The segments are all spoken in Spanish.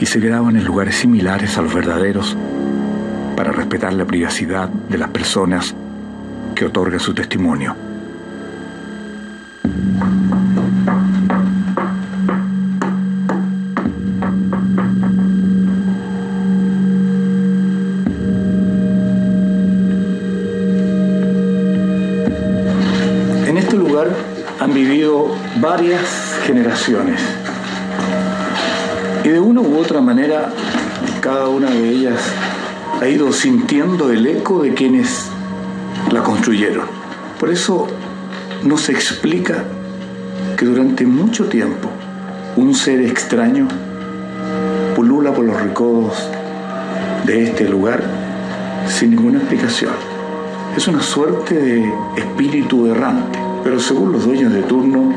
y se graban en lugares similares a los verdaderos para respetar la privacidad de las personas que otorgan su testimonio. En este lugar han vivido varias generaciones una u otra manera cada una de ellas ha ido sintiendo el eco de quienes la construyeron. Por eso no se explica que durante mucho tiempo un ser extraño pulula por los recodos de este lugar sin ninguna explicación. Es una suerte de espíritu errante, pero según los dueños de turno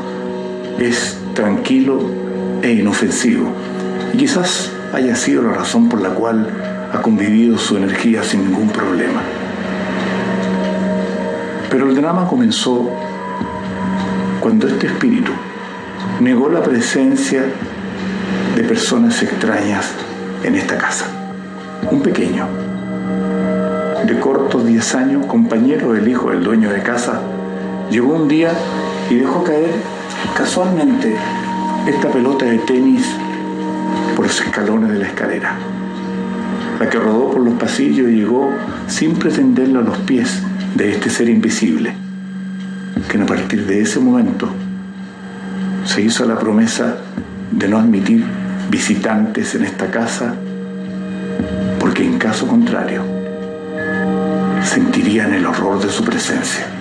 es tranquilo e inofensivo. Y quizás haya sido la razón por la cual ha convivido su energía sin ningún problema. Pero el drama comenzó cuando este espíritu negó la presencia de personas extrañas en esta casa. Un pequeño, de cortos 10 años, compañero del hijo del dueño de casa, llegó un día y dejó caer casualmente esta pelota de tenis los escalones de la escalera la que rodó por los pasillos y llegó sin pretenderlo a los pies de este ser invisible, que a partir de ese momento se hizo la promesa de no admitir visitantes en esta casa, porque en caso contrario sentirían el horror de su presencia.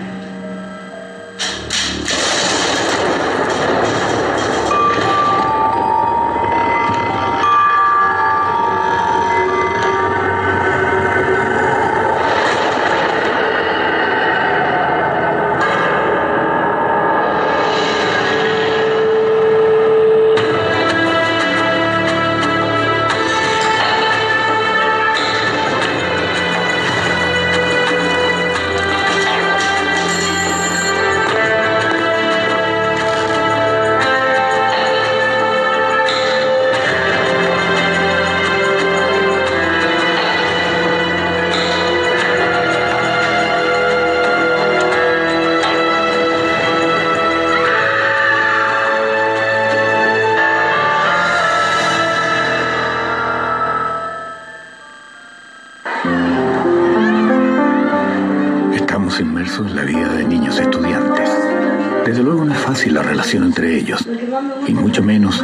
Relación entre ellos, y mucho menos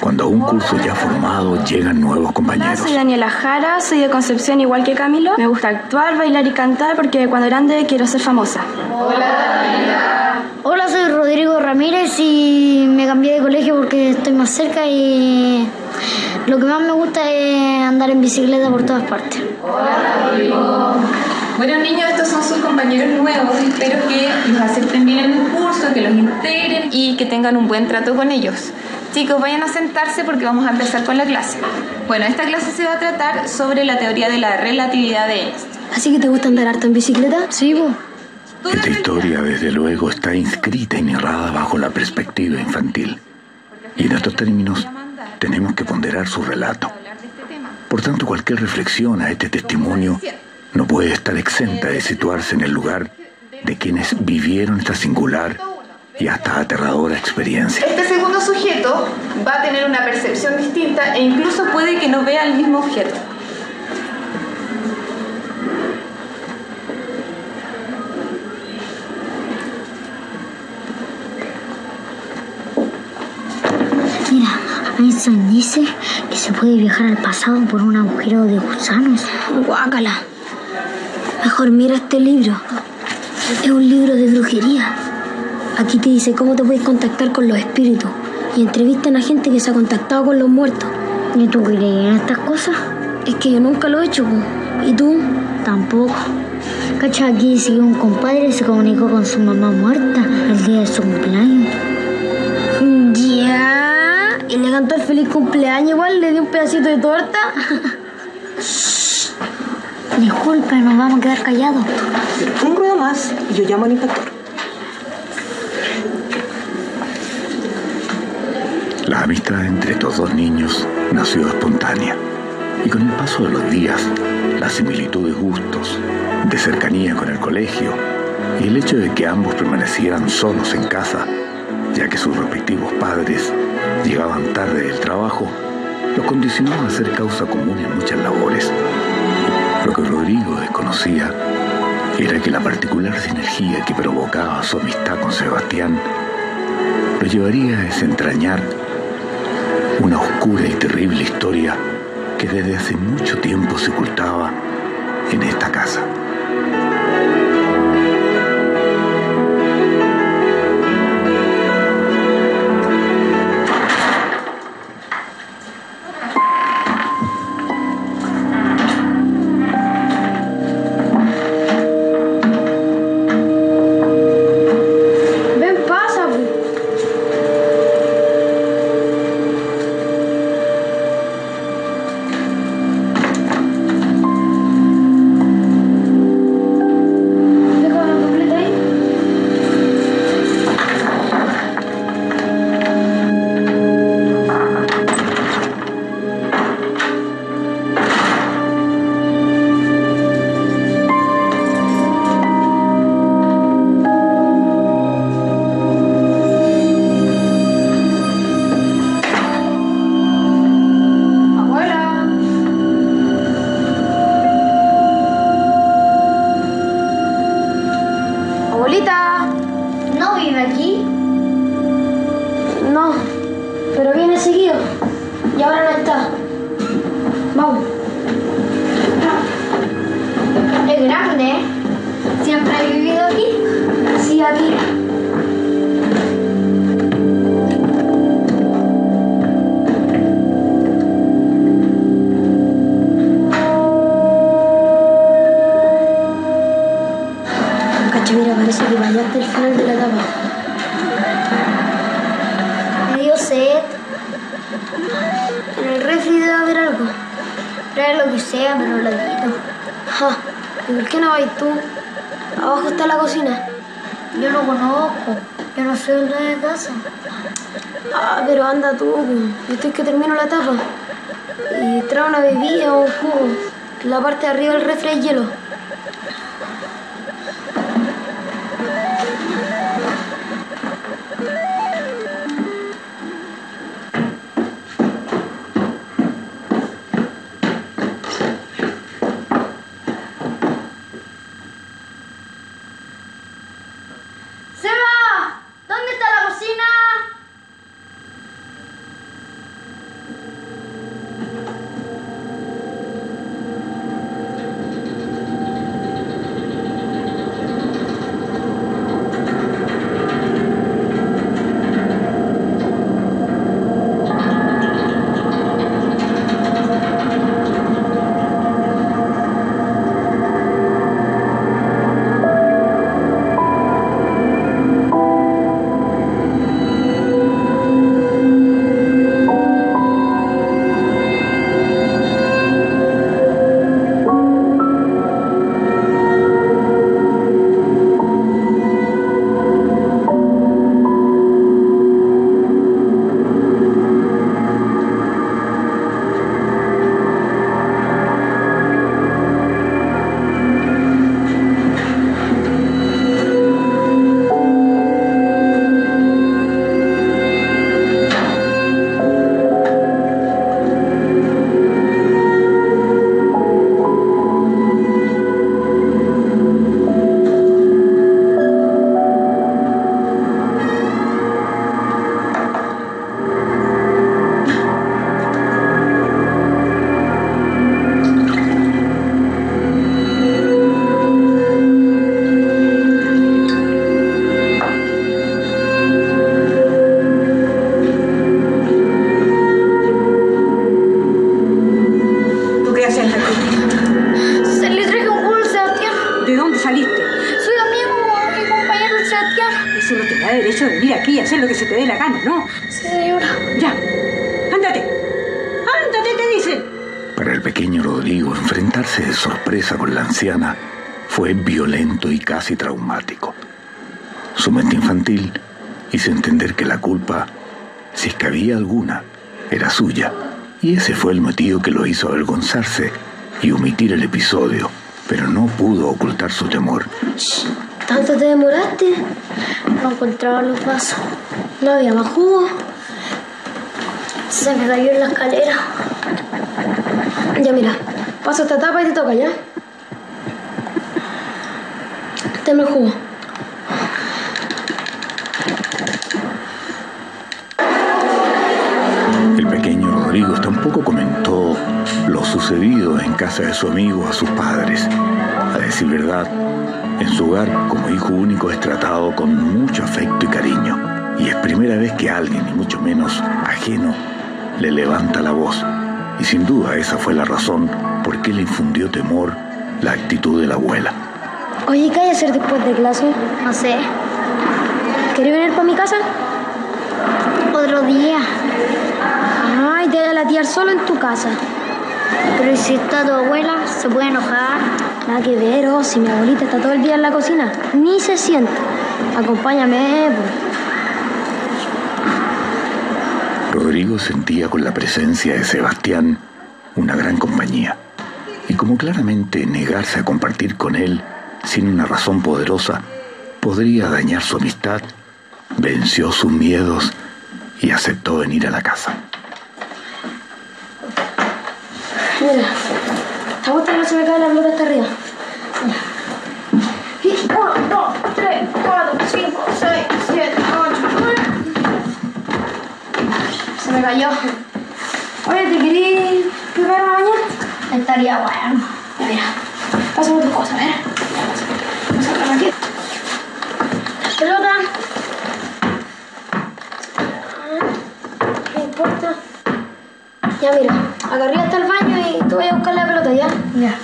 cuando a un curso ya formado llegan nuevos compañeros. Soy Daniela Jara, soy de Concepción igual que Camilo. Me gusta actuar, bailar y cantar porque cuando grande quiero ser famosa. Hola, Hola, soy Rodrigo Ramírez y me cambié de colegio porque estoy más cerca y lo que más me gusta es andar en bicicleta por todas partes. Hola, Rodrigo. Bueno niños, estos son sus compañeros nuevos. Espero que los acepten bien los integren y que tengan un buen trato con ellos. Chicos, vayan a sentarse porque vamos a empezar con la clase. Bueno, esta clase se va a tratar sobre la teoría de la relatividad de Einstein. ¿Así que te gusta andar harto en bicicleta? Sí, vos. Esta historia, desde luego, está inscrita y narrada bajo la perspectiva infantil. Y en estos términos, tenemos que ponderar su relato. Por tanto, cualquier reflexión a este testimonio no puede estar exenta de situarse en el lugar de quienes vivieron esta singular y hasta aterradora experiencia. Este segundo sujeto va a tener una percepción distinta e incluso puede que no vea el mismo objeto. Mira, Einstein dice que se puede viajar al pasado por un agujero de gusanos. Guácala. Mejor mira este libro. Es un libro de brujería. Aquí te dice cómo te puedes contactar con los espíritus y entrevistan a gente que se ha contactado con los muertos. ¿Y tú crees en estas cosas? Es que yo nunca lo he hecho. po. ¿Y tú? Tampoco. Cacha, aquí dice que un compadre se comunicó con su mamá muerta el día de su cumpleaños. Ya. Y le cantó el feliz cumpleaños igual, le dio un pedacito de torta. Disculpe, nos vamos a quedar callados. Un ruido más y yo llamo al inspector. La amistad entre estos dos niños nació espontánea y con el paso de los días, la similitud de gustos, de cercanía con el colegio y el hecho de que ambos permanecieran solos en casa, ya que sus respectivos padres llegaban tarde del trabajo, los condicionaba a ser causa común en muchas labores. Lo que Rodrigo desconocía era que la particular sinergia que provocaba su amistad con Sebastián lo llevaría a desentrañar una oscura y terrible historia que desde hace mucho tiempo se ocultaba en esta casa. La parte de arriba del refri hay hielo. Hizo entender que la culpa si es que había alguna, era suya. Y ese fue el motivo que lo hizo avergonzarse y omitir el episodio, pero no pudo ocultar su temor. ¿Tanto te demoraste? No encontraba los vasos. No había más jugo. Se me cayó en la escalera. Ya mira, paso esta tapa y te toca, ¿ya? Dame el jugo. Tampoco comentó lo sucedido en casa de su amigo a sus padres. A decir verdad, en su hogar como hijo único es tratado con mucho afecto y cariño. Y es primera vez que alguien, y mucho menos ajeno, le levanta la voz. Y sin duda esa fue la razón por qué le infundió temor la actitud de la abuela. Oye, ¿qué hay que hacer después de clase? No sé. ¿Querés venir para mi casa? Otro día. Ay, te voy a latear solo en tu casa. Pero ¿y si está tu abuela? ¿Se puede enojar? Nada que ver, oh, si mi abuelita está todo el día en la cocina. Ni se siente. Acompáñame, pues. Rodrigo sentía con la presencia de Sebastián una gran compañía. Y como claramente negarse a compartir con él sin una razón poderosa podría dañar su amistad, venció sus miedos y aceptó venir a la casa. Mira, esta bota no se me cae la flor hasta arriba. Y uno, dos, tres, cuatro, cinco, seis, siete, ocho, nueve. Se me cayó. Oye, ¿te querís pegar una mañana? Estaría bueno. Mira, pásame tus cosas, a ver. Aquí. Pelota. No importa. Ya mira, acá arriba está el baño tú vas a buscar la pelota. Ya. ¿Ya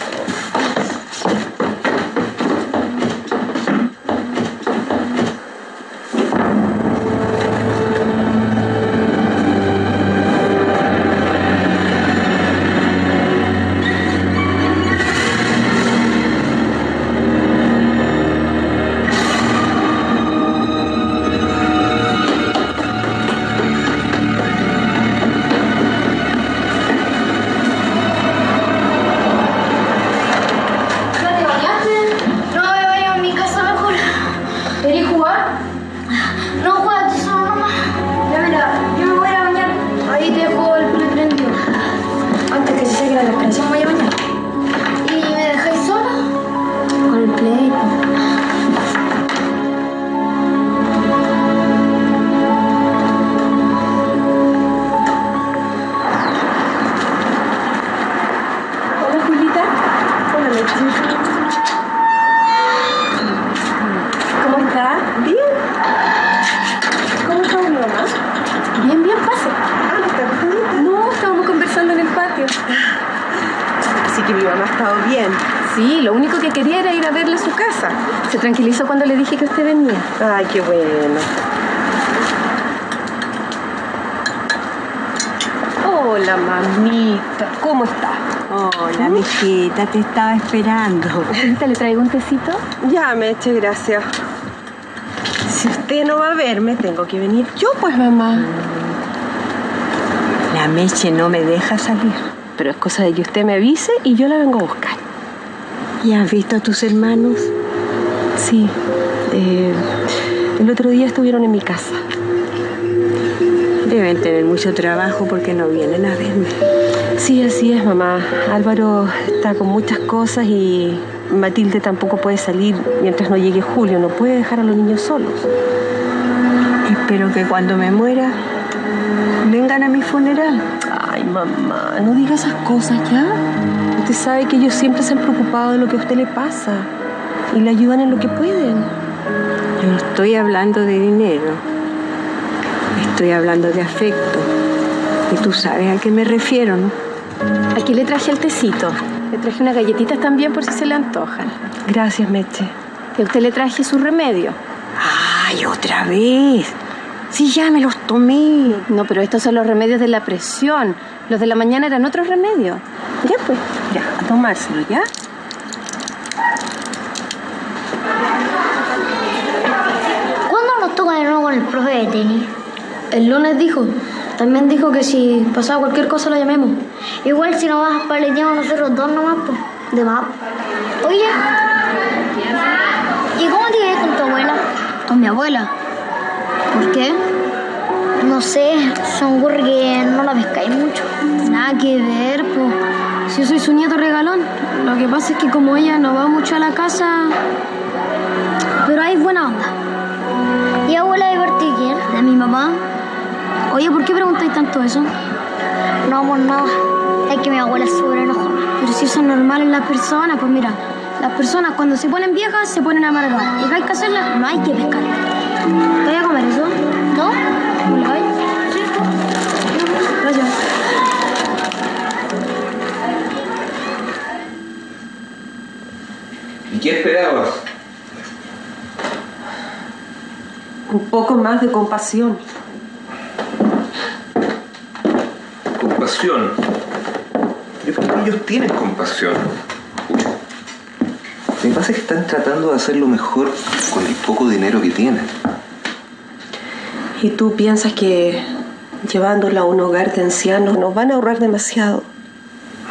¿Cómo está? Bien. ¿Cómo está mi mamá? Bien, bien, pase. Ah, ¿no está acostadita? No, estábamos conversando en el patio. Así que mi mamá ha estado bien. Sí, lo único que quería era ir a verle a su casa. Se tranquilizó cuando le dije que usted venía. Ay, qué bueno. Hola, mamita. ¿Cómo está? Hola, mijita, te estaba esperando. Ahorita le traigo un tecito. Ya, Meche, gracias. Si usted no va a verme, tengo que venir yo, pues, mamá. La Meche no me deja salir. Pero es cosa de que usted me avise y yo la vengo a buscar. ¿Y has visto a tus hermanos? Sí. eh, el otro día estuvieron en mi casa. Deben tener mucho trabajo porque no vienen a verme. Sí, así es, mamá. Álvaro está con muchas cosas y Matilde tampoco puede salir mientras no llegue Julio. No puede dejar a los niños solos. Espero que cuando me muera vengan a mi funeral. Ay, mamá, no diga esas cosas ya. Usted sabe que ellos siempre se han preocupado de lo que a usted le pasa y le ayudan en lo que pueden. Yo no estoy hablando de dinero. Estoy hablando de afecto. Y tú sabes a qué me refiero, ¿no? Aquí le traje el tecito. Le traje unas galletitas también por si se le antojan. Gracias, Meche. Y a usted le traje su remedio. ¡Ay, otra vez! Sí, ya me los tomé. No, pero estos son los remedios de la presión. Los de la mañana eran otros remedios. Ya, pues, ya, a tomárselo, ¿ya? ¿Cuándo nos toca de nuevo con el profe de tenis? El lunes dijo. También dijo que si pasaba cualquier cosa lo llamemos. Igual si no vas paleteamos nosotros dos nomás, pues. De más. Oye. ¿Y cómo te ves con tu abuela? Con mi abuela. ¿Por qué? No sé, se me ocurre que no la pescáis mucho. Nada que ver, pues. Si yo soy su nieto regalón. Lo que pasa es que como ella no va mucho a la casa. Pero hay buena onda. ¿Y abuela de parte de quién? De mi mamá. Oye, ¿por qué preguntáis tanto eso? No, pues nada. Es que mi abuela es súper enojona. Pero si eso es normal en las personas, pues mira, las personas cuando se ponen viejas se ponen amargadas. Y que hay que hacerlas, no hay que pescar. ¿Te voy a comer eso? ¿No? ¿Me lo vais? Sí, Gracias. ¿Y qué esperabas? Un poco más de compasión. Compasión. Yo creo que ellos tienen compasión. Lo que pasa es que están tratando de hacer lo mejor con el poco dinero que tienen. ¿Y tú piensas que llevándola a un hogar de ancianos nos van a ahorrar demasiado?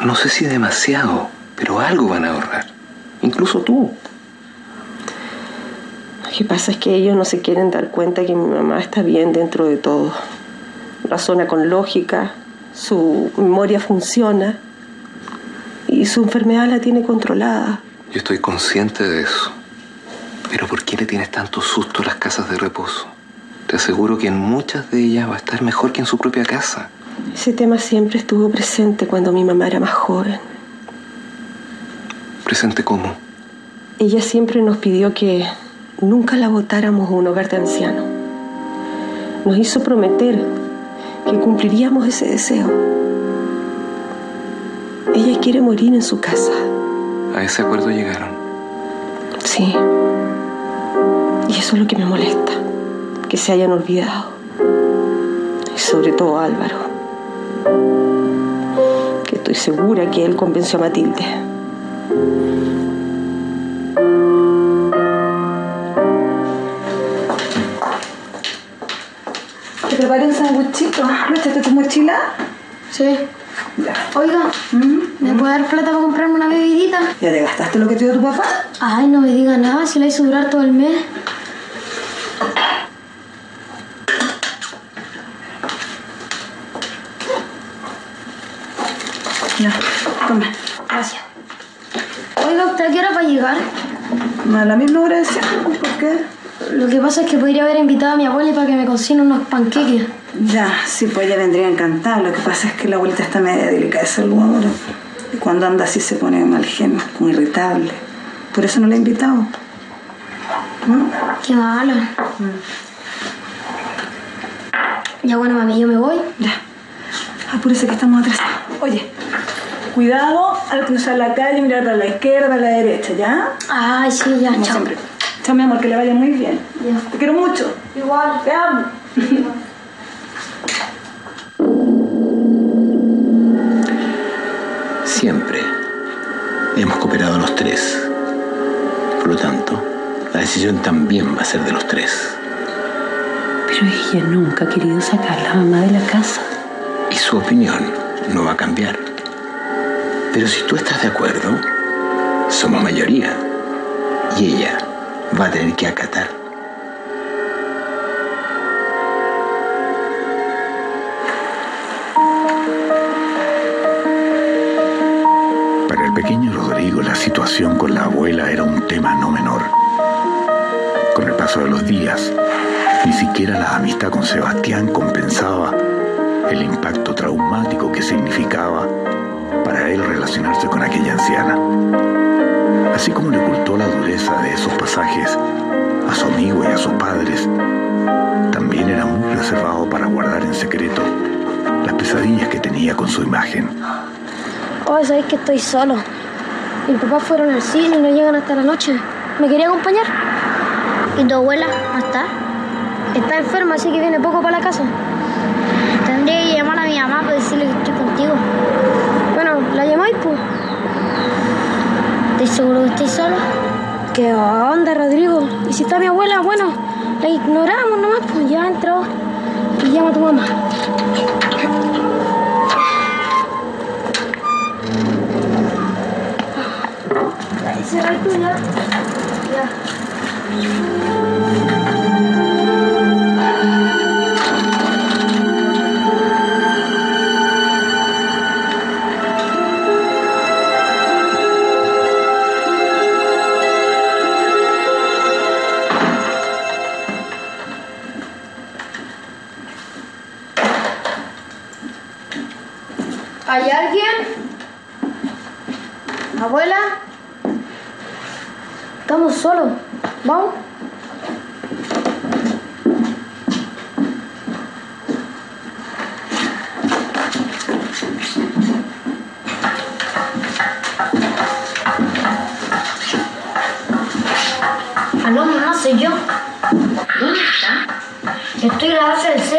No sé si demasiado, pero algo van a ahorrar. Incluso tú. Lo que pasa es que ellos no se quieren dar cuenta que mi mamá está bien dentro de todo. Razona con lógica, su memoria funciona y su enfermedad la tiene controlada. Yo estoy consciente de eso. Pero ¿por qué le tienes tanto susto a las casas de reposo? Te aseguro que en muchas de ellas va a estar mejor que en su propia casa. Ese tema siempre estuvo presente cuando mi mamá era más joven. ¿Presente cómo? Ella siempre nos pidió que nunca la votáramos a un hogar de ancianos. Nos hizo prometer que cumpliríamos ese deseo. Ella quiere morir en su casa. A ese acuerdo llegaron. Sí. Y eso es lo que me molesta, que se hayan olvidado. Y sobre todo Álvaro. Que estoy segura que él convenció a Matilde. ¿Me echaste tu mochila? Sí. Oiga, ¿me puede dar plata para comprarme una bebidita? ¿Ya te gastaste lo que te dio tu papá? Ay, no me diga nada, si la hizo durar todo el mes. Ya, toma. Gracias. Oiga, ¿usted a qué hora va a llegar? A la misma hora de siempre, ¿por qué? Lo que pasa es que podría haber invitado a mi abuela para que me cocine unos panqueques. Ya, sí, pues ella vendría encantada. Lo que pasa es que la abuelita está media delicada de salud ahora. Y cuando anda así se pone mal genio, como irritable. Por eso no la he invitado. Qué malo. Ya bueno, mami, yo me voy. Ya. Apúrese que estamos atrasados. Oye, cuidado al cruzar la calle, mirar para la izquierda, para la derecha, ¿ya? Ay, sí, ya, Como chao. siempre. Chao, mi amor, que le vaya muy bien. Te quiero mucho. Igual. Te amo. Siempre hemos cooperado los tres. Por lo tanto, la decisión también va a ser de los tres. Pero ella nunca ha querido sacar a la mamá de la casa. Y su opinión no va a cambiar. Pero si tú estás de acuerdo, somos mayoría. Y ella va a tener que acatar. Para el pequeño Rodrigo la situación con la abuela era un tema no menor. Con el paso de los días, ni siquiera la amistad con Sebastián compensaba el impacto traumático que significaba para él relacionarse con aquella anciana. Así como le ocultó la dureza de esos pasajes a su amigo y a sus padres, también era muy reservado para guardar en secreto las pesadillas que tenía con su imagen. Oh, sabéis que estoy solo. Mis papás fueron al cine y no llegan hasta la noche. ¿Me quería acompañar? ¿Y tu abuela no está? Está enferma, así que viene poco para la casa. Tendría que llamar a mi mamá para decirle que estoy contigo. Bueno, ¿la llamáis, pues? ¿Estás seguro que estoy sola? ¿Qué onda, Rodrigo? ¿Y si está mi abuela? Bueno, la ignoramos nomás, pues ya entró. Y llama llama tu mamá. ¿Se va tú ya? Ya.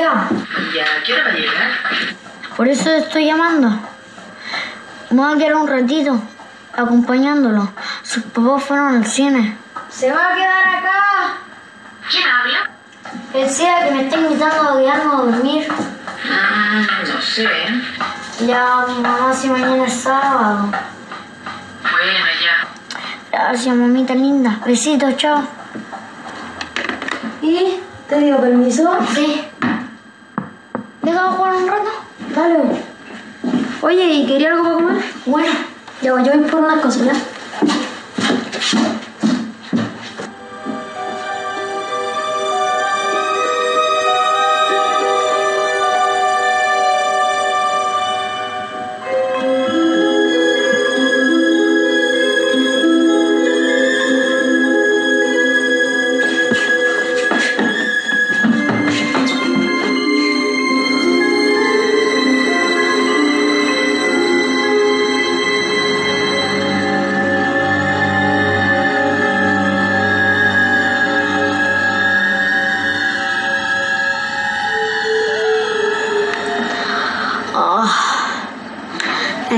La base del SEA. Ya, ¿qué hora va a llegar? Por eso te estoy llamando. Me voy a quedar un ratito acompañándolo. Sus papás fueron al cine. Se va a quedar acá. ¿Quién habla? El SEA que me está invitando a quedarnos a dormir. Ah, no sé. Ya, mamá, si mañana es sábado. Bueno, ya. Gracias, mamita linda. Besitos, chao. ¿Y? ¿Te dio permiso? Sí. ¿Deja jugar un rato? Dale. Oye, ¿y quería algo para comer? Bueno, yo voy por una cosa.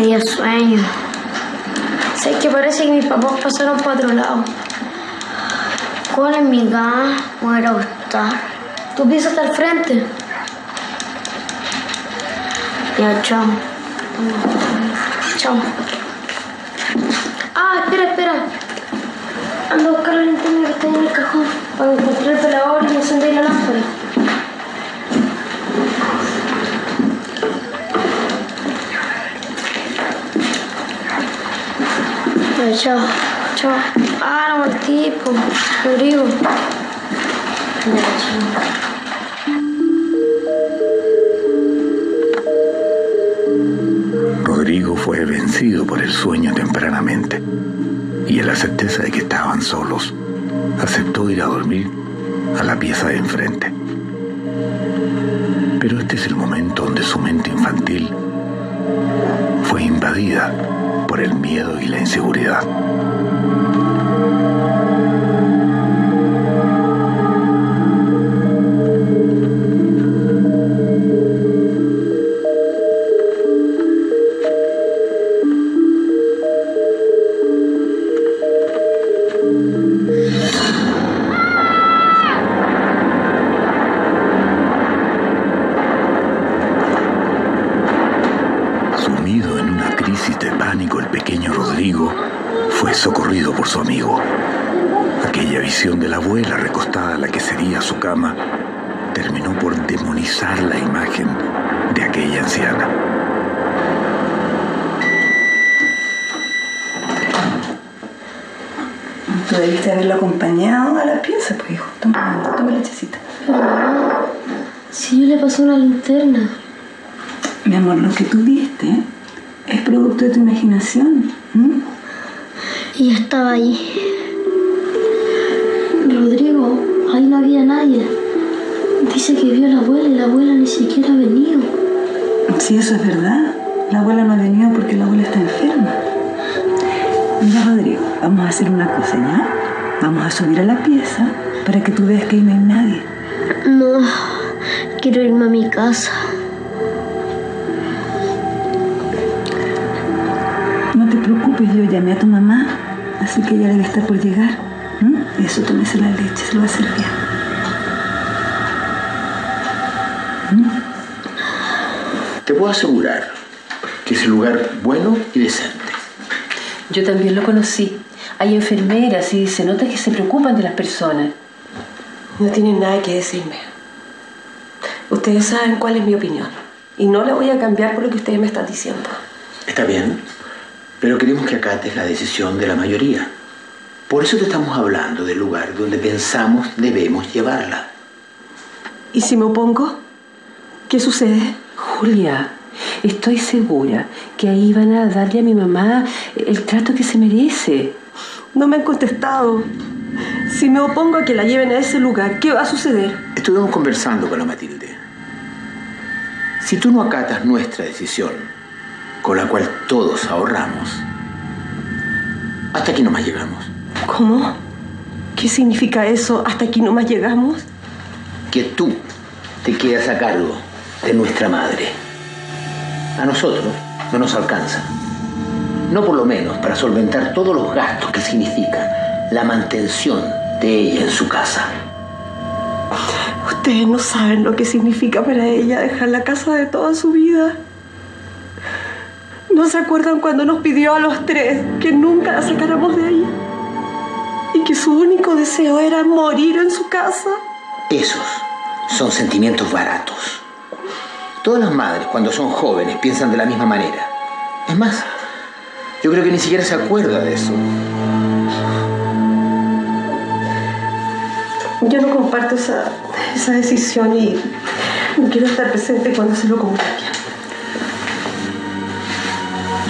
Dio sueño. Sé que parece que mis papás pasaron para otro lado. ¿Cuál es mi cama? Me voy a acostar. ¿Tu piso está al frente? Ya, chao. Chao. Ah, espera, espera. Ando a buscar la linterna que está en el cajón para encontrar el pelador y encender la lámpara. Ya, chao, chao. Ah, no, el tipo, Rodrigo. Ya, chao. Rodrigo fue vencido por el sueño tempranamente y en la certeza de que estaban solos, aceptó ir a dormir a la pieza de enfrente. Pero este es el momento donde su mente infantil fue invadida por el miedo y la inseguridad. Por su amigo. Aquella visión de la abuela recostada a la que sería su cama terminó por demonizar la imagen de aquella anciana. Tú debiste haberlo acompañado a la pieza, pues hijo. Toma, toma lechecita. Pero si yo le pasé una linterna. Mi amor, lo que tú viste es producto de tu imaginación. Y estaba ahí. Rodrigo, ahí no había nadie. Dice que vio a la abuela y la abuela ni siquiera ha venido. Si eso es verdad, la abuela no ha venido porque la abuela está enferma. Mira, Rodrigo, vamos a hacer una cosa, ¿ya? Vamos a subir a la pieza para que tú veas que ahí no hay nadie. No, quiero irme a mi casa. No te preocupes, yo llamé a tu mamá, así que ella debe estar por llegar. ¿m? Eso, tómese la leche, se lo va a hacer bien. Te puedo asegurar que es un lugar bueno y decente. Yo también lo conocí. Hay enfermeras y se nota que se preocupan de las personas. No tienen nada que decirme. Ustedes saben cuál es mi opinión. Y no la voy a cambiar por lo que ustedes me están diciendo. Está bien, pero queremos que acates la decisión de la mayoría. Por eso te estamos hablando del lugar donde pensamos debemos llevarla. ¿Y si me opongo? ¿Qué sucede? Julia, estoy segura que ahí van a darle a mi mamá el trato que se merece. No me han contestado. Si me opongo a que la lleven a ese lugar, ¿qué va a suceder? Estuvimos conversando con la Matilde. Si tú no acatas nuestra decisión, con la cual todos ahorramos, hasta aquí nomás llegamos. ¿Cómo? ¿Qué significa eso? ¿Hasta aquí nomás llegamos? Que tú te quedas a cargo de nuestra madre. A nosotros no nos alcanza. No por lo menos para solventar todos los gastos que significa la mantención de ella en su casa. Ustedes no saben lo que significa para ella dejar la casa de toda su vida. ¿No se acuerdan cuando nos pidió a los tres que nunca la sacáramos de ahí? Y que su único deseo era morir en su casa. Esos son sentimientos baratos. Todas las madres cuando son jóvenes piensan de la misma manera. Es más, yo creo que ni siquiera se acuerda de eso. Yo no comparto esa, esa decisión y no quiero estar presente cuando se lo comunique.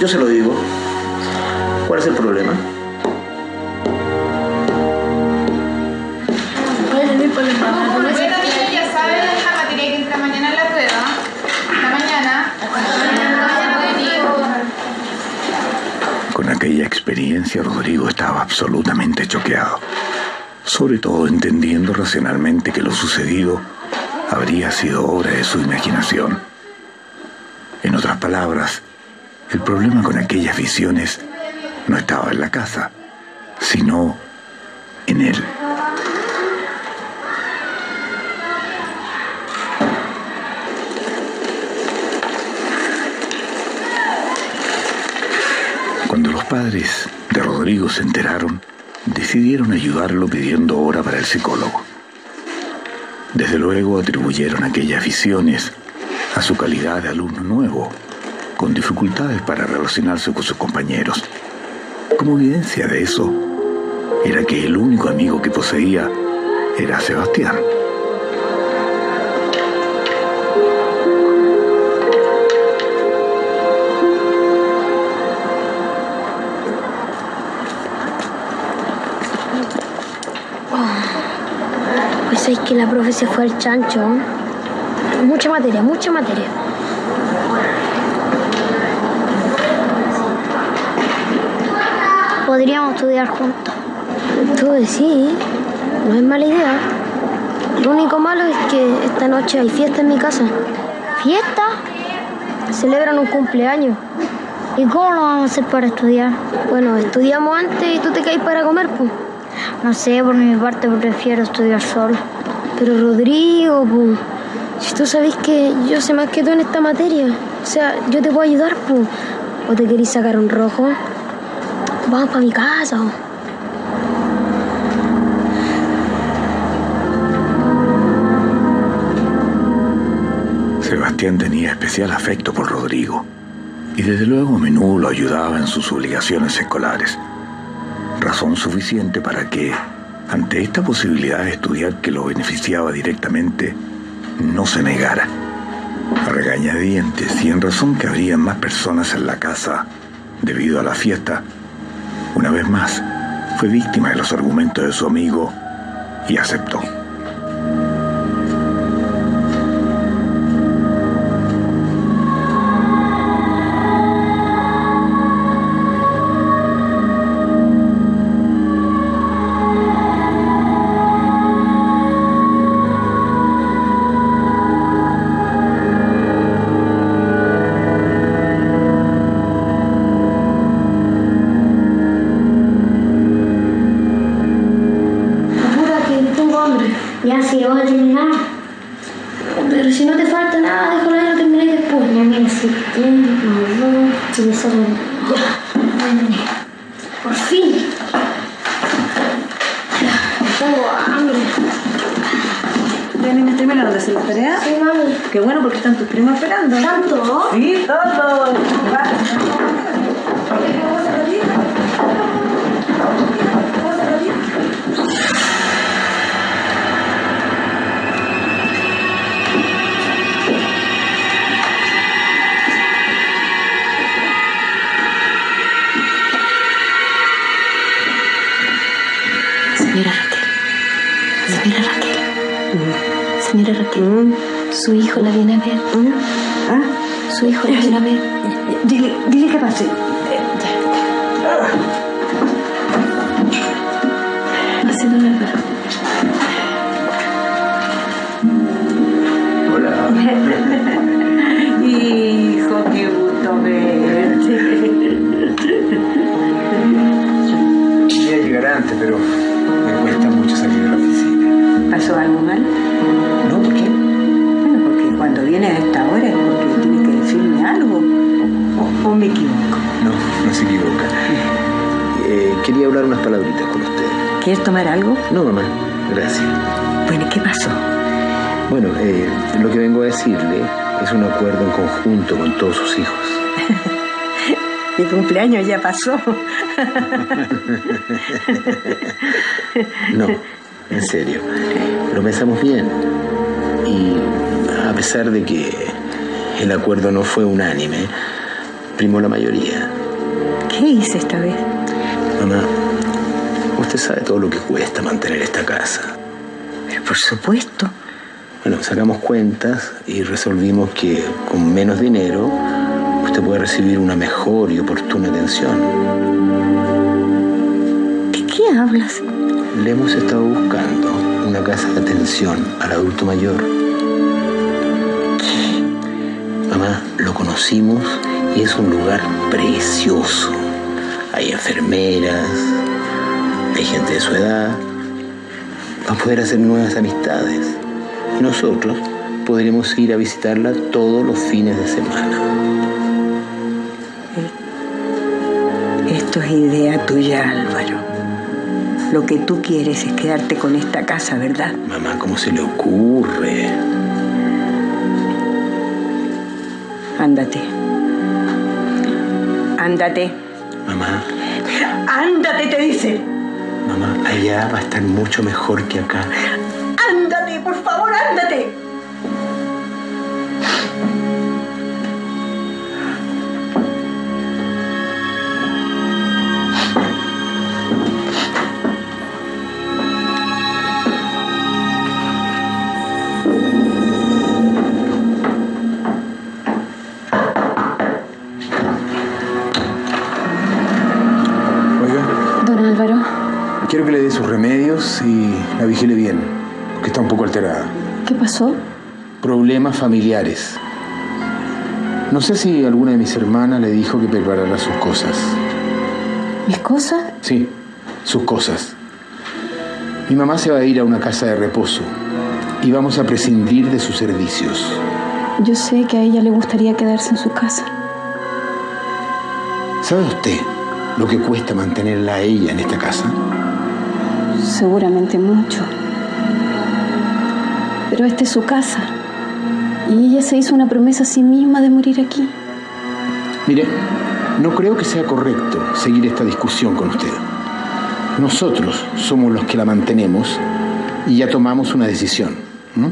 Yo se lo digo. ¿Cuál es el problema? Bueno, niños, ya saben la materia que entra mañana en la prueba. Hasta mañana. Con aquella experiencia, Rodrigo estaba absolutamente choqueado. Sobre todo entendiendo racionalmente que lo sucedido habría sido obra de su imaginación. En otras palabras, el problema con aquellas visiones no estaba en la casa, sino en él. Cuando los padres de Rodrigo se enteraron, decidieron ayudarlo pidiendo hora para el psicólogo. Desde luego atribuyeron aquellas visiones a su calidad de alumno nuevo, con dificultades para relacionarse con sus compañeros. Como evidencia de eso, era que el único amigo que poseía era Sebastián. Pues es que la profe se fue al chancho. Mucha materia, mucha materia. Podríamos estudiar juntos. Tú decís, no es mala idea. Lo único malo es que esta noche hay fiesta en mi casa. ¿Fiesta? Celebran un cumpleaños. ¿Y cómo lo vamos a hacer para estudiar? Bueno, estudiamos antes y tú te caes para comer, pues. No sé, por mi parte prefiero estudiar solo. Pero Rodrigo, pues, si tú sabes que yo sé más que tú en esta materia, o sea, yo te puedo ayudar, pues. ¿O te querís sacar un rojo? Vamos mi. Sebastián tenía especial afecto por Rodrigo y desde luego a menudo lo ayudaba en sus obligaciones escolares. Razón suficiente para que, ante esta posibilidad de estudiar que lo beneficiaba directamente, no se negara. A regañadientes y en razón que habría más personas en la casa debido a la fiesta, una vez más fue víctima de los argumentos de su amigo y aceptó. ¿Ya niñas terminaron de hacer la tarea? Sí, mami. Qué bueno porque están tus primos esperando. ¿Tanto? Sí, todos. Su hijo la viene a ver. ¿Ah? Su hijo la viene a ver. Dile, dile que pase. Así, don Álvaro. Hijo, qué gusto verte. Quería llegar antes, pero me cuesta mucho salir de la oficina. ¿Pasó algo mal? Viene a esta hora es porque tiene que decirme algo. ¿O, o me equivoco? No, no se equivoca. Eh, quería hablar unas palabritas con usted. ¿Quieres tomar algo? No, mamá, gracias. Bueno, ¿y qué pasó? Bueno, eh, lo que vengo a decirle es un acuerdo en conjunto con todos sus hijos. Mi cumpleaños ya pasó. No, en serio. Lo pensamos bien. Y a pesar de que el acuerdo no fue unánime, primó la mayoría. ¿Qué hice esta vez? Mamá, usted sabe todo lo que cuesta mantener esta casa. Pero por supuesto. Bueno, sacamos cuentas y resolvimos que con menos dinero usted puede recibir una mejor y oportuna atención. ¿De qué hablas? Le hemos estado buscando una casa de atención al adulto mayor. Conocimos y es un lugar precioso. Hay enfermeras, hay gente de su edad. Va a poder hacer nuevas amistades. Y nosotros podremos ir a visitarla todos los fines de semana. Esto es idea tuya, Álvaro. Lo que tú quieres es quedarte con esta casa, ¿verdad? Mamá, ¿cómo se le ocurre? Ándate. Ándate. Mamá, Ándate, te dice. mamá, allá va a estar mucho mejor que acá. Ándate, por favor, ándate. Quiero que le dé sus remedios y la vigile bien, porque está un poco alterada. ¿Qué pasó? Problemas familiares. No sé si alguna de mis hermanas le dijo que preparara sus cosas. ¿Mis cosas? Sí, sus cosas. Mi mamá se va a ir a una casa de reposo y vamos a prescindir de sus servicios. Yo sé que a ella le gustaría quedarse en su casa. ¿Sabe usted lo que cuesta mantenerla a ella en esta casa? Seguramente mucho. Pero esta es su casa. Y ella se hizo una promesa a sí misma de morir aquí. Mire, no creo que sea correcto seguir esta discusión con usted. Nosotros somos los que la mantenemos y ya tomamos una decisión. ¿no?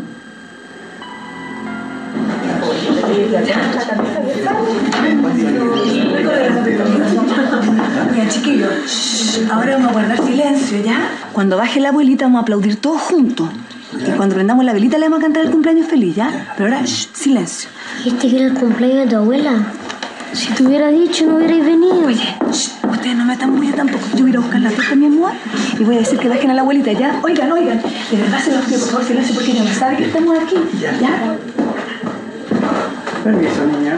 Ya, chiquillos, shh, ahora vamos a guardar silencio, ¿ya? Cuando baje la abuelita vamos a aplaudir todos juntos. Y cuando prendamos la velita le vamos a cantar el cumpleaños feliz, ¿ya? Pero ahora, shh, silencio. ¿Este que era el cumpleaños de tu abuela? Si te hubiera dicho, no hubierais venido. Oye, shh, ustedes no me están muy tampoco. Yo voy a buscar la torta, mi amor, y voy a decir que bajen a la abuelita, ¿ya? Oigan, oigan, de verdad se los pido, por favor, silencio, porque ella no sabe que estamos aquí, ¿ya? Permiso, niña.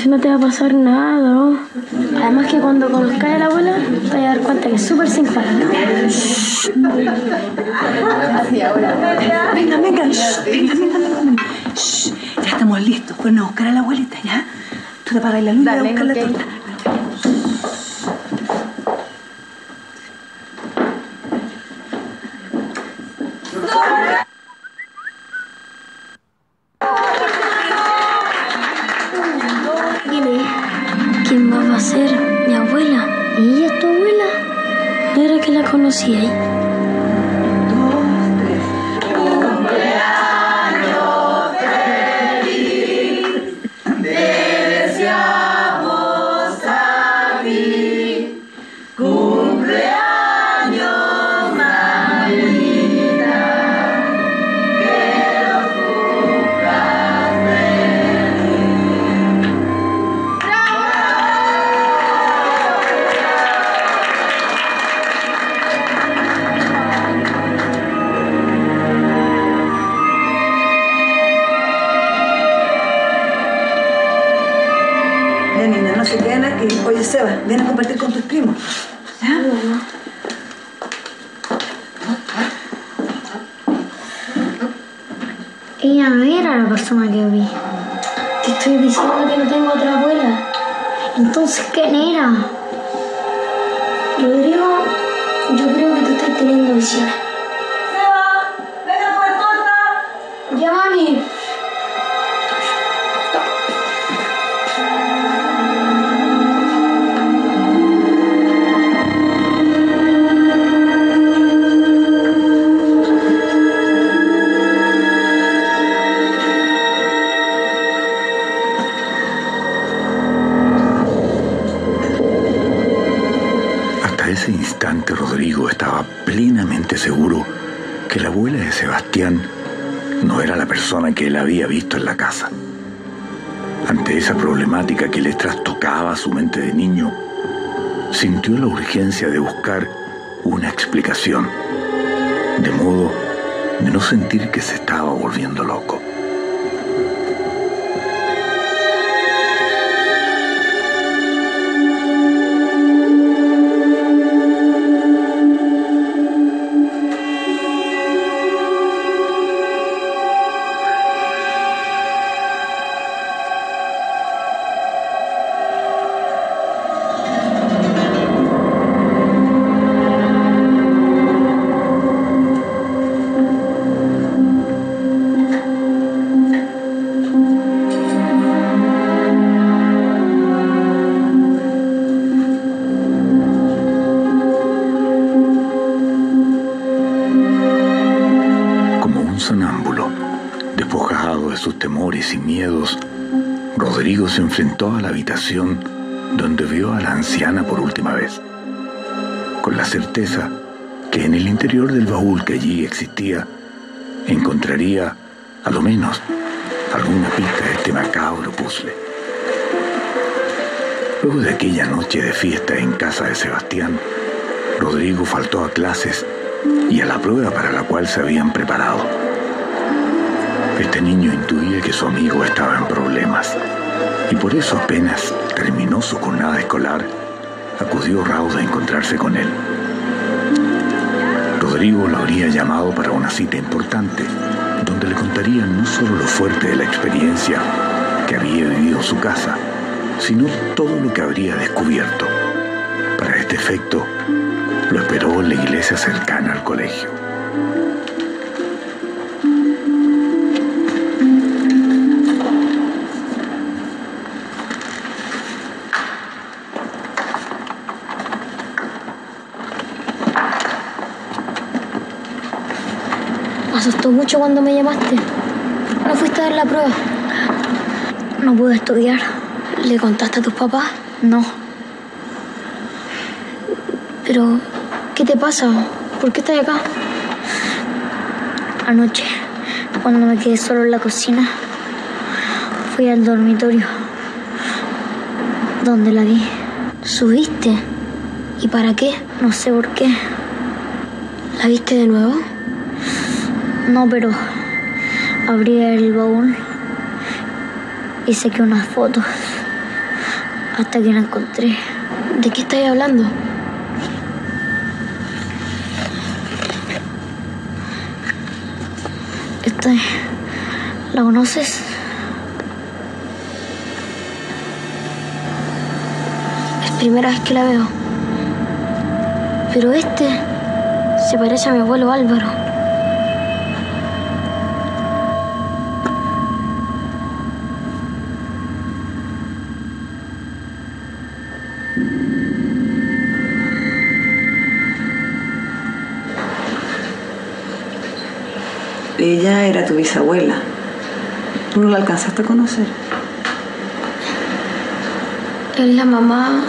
Si no te va a pasar nada, ¿no? Además que cuando conozcas a la abuela, te vas a dar cuenta que es súper simpática. Así ahora. Venga, venga. shh, venga, venga, venga. Shh, Ya estamos listos. Fueron a buscar a la abuelita, ¿ya? Tú te apagas la luz y a buscar la torta. Te estoy diciendo que no tengo otra abuela. Entonces, ¿quién era? Rodrigo, yo creo que tú estás teniendo visiones. Sebastián no era la persona que él había visto en la casa. Ante esa problemática que le trastocaba su mente de niño, sintió la urgencia de buscar una explicación, de modo de no sentir que se estaba volviendo loco. Enfrentó a la habitación donde vio a la anciana por última vez, con la certeza que en el interior del baúl que allí existía encontraría, a lo menos, alguna pista de este macabro puzzle. Luego de aquella noche de fiesta en casa de Sebastián, Rodrigo faltó a clases y a la prueba para la cual se habían preparado. Este niño intuía que su amigo estaba en problemas y por eso apenas terminó su jornada escolar, acudió raudo a encontrarse con él. Rodrigo lo habría llamado para una cita importante, donde le contaría no solo lo fuerte de la experiencia que había vivido en su casa, sino todo lo que habría descubierto. Para este efecto, lo esperó en la iglesia cercana al colegio. Asustó mucho cuando me llamaste. No fuiste a dar la prueba. No pude estudiar. ¿Le contaste a tus papás? No. Pero, ¿qué te pasa? ¿Por qué estás acá? Anoche, cuando me quedé solo en la cocina, fui al dormitorio, donde la vi. ¿Subiste? ¿Y para qué? No sé por qué. ¿La viste de nuevo? No, pero Abrí el baúl y saqué unas fotos hasta que la encontré. ¿De qué estáis hablando? Esta ¿La conoces? Es primera vez que la veo. Pero este se parece a mi abuelo Álvaro. Ella era tu bisabuela. ¿Tú no la alcanzaste a conocer? Es la mamá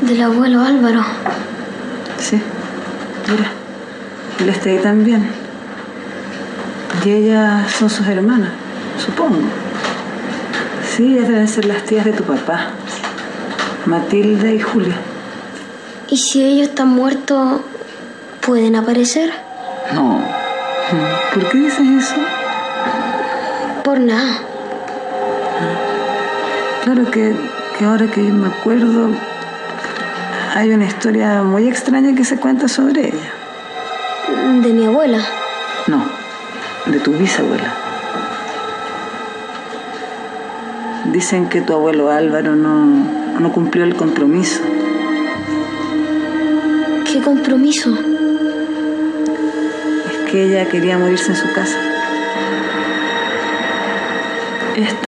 del abuelo Álvaro. Sí. Mira, él está ahí también. Y ellas son sus hermanas, supongo. Sí, ellas deben ser las tías de tu papá. Matilde y Julia. ¿Y si ellos están muertos, pueden aparecer? ¿Por qué dices eso? Por nada. Claro que, que ahora que me acuerdo, hay una historia muy extraña que se cuenta sobre ella. ¿De mi abuela? No, de tu bisabuela. Dicen que tu abuelo Álvaro no, no cumplió el compromiso. ¿Qué compromiso? Que ella quería morirse en su casa.